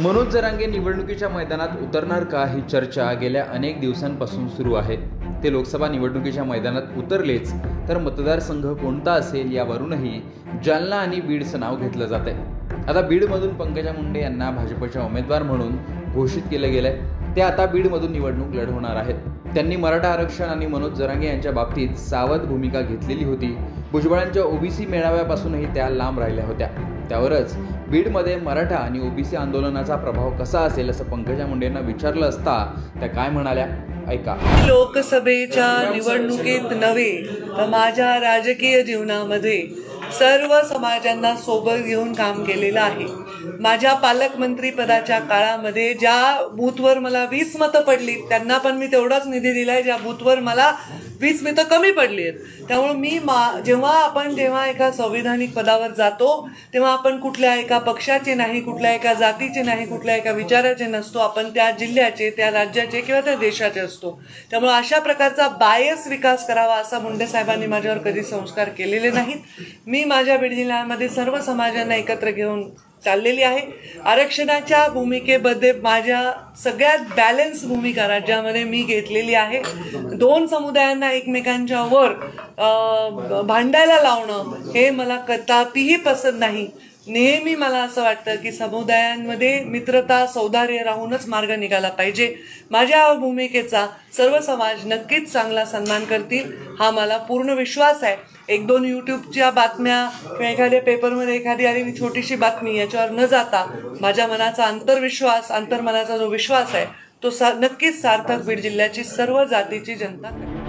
मनोज जरांगे निवडणुकीच्या मैदानात उतरणार का ही चर्चा गेल्या अनेक दिवसांपासून सुरू आहे. ते लोकसभा निवडणुकीच्या मैदानात उतरलेच तर मतदारसंघ कोणता असेल यावरूनही जालना आणि बीडचं नाव घेतलं जात आहे आता बीडमधून पंकजा मुंडे यांना भाजपच्या उमेदवार म्हणून घोषित केलं गेलंय. ते आता बीडमधून निवडणूक लढवणार आहेत. त्यांनी मराठा आरक्षण आणि मनोज जरांगे यांच्या बाबतीत सावध भूमिका घेतलेली होती. भुजबळांच्या ओबीसी मेळाव्यापासूनही त्या लांब राहिल्या होत्या. त्यावरच बीडमध्ये मराठा आणि ओबीसी आंदोलनाचा प्रभाव कसा असेल असं पंकजा मुंडेंना विचारलं असता त्या काय म्हणाल्या? ऐका. लोकसभेच्या निवडणुकीत नव्हे तर माझ्या राजकीय जीवनामध्ये सर्व समाजांना सोबत घेऊन काम केलेलं आहे. माझ्या पालकमंत्री पदाच्या काळामध्ये ज्या बूथवर मला वीस मतं पडली त्यांना पण मी तेवढाच निधी दिलाय ज्या बूथवर मला वीस मिनिटं कमी पडली आहेत. त्यामुळे मी मा जेव्हा आपण जेव्हा एका संविधानिक पदावर जातो तेव्हा आपण कुठल्या एका पक्षाचे नाही कुठल्या एका जातीचे नाही कुठल्या एका विचाराचे नसतो. आपण त्या जिल्ह्याचे त्या राज्याचे किंवा त्या देशाचे असतो. त्यामुळे अशा प्रकारचा बायस विकास करावा असा मुंडे साहेबांनी माझ्यावर कधी संस्कार केलेले नाहीत. मी माझ्या बीड जिल्ह्यामध्ये सर्व समाजांना एकत्र घेऊन चाललेली आहे. आरक्षणाच्या भूमिकेमध्ये माझ्या सगळ्यात बॅलन्स भूमिका राज्यामध्ये मी घेतलेली आहे. दोन समुदायांना एकमेकांच्या वर भांडायला लावणं हे मला कदापिही पसंत नाही. नेहमी मला असं वाटतं की समुदायांमध्ये मित्रता सौदार्य राहूनच मार्ग निघाला पाहिजे. माझ्या भूमिकेचा सर्व समाज नक्कीच चांगला सन्मान करतील हा मला पूर्ण विश्वास आहे. एक दोन यूट्यूबच्या बातम्या किंवा एखाद्या पेपरमध्ये एखादी आलेली छोटीशी बातमी याच्यावर न जाता माझ्या मनाचा अंतर्विश्वास अंतर्मनाचा जो विश्वास आहे तो सा नक्कीच सार्थक बीड जिल्ह्याची सर्व जातीची जनता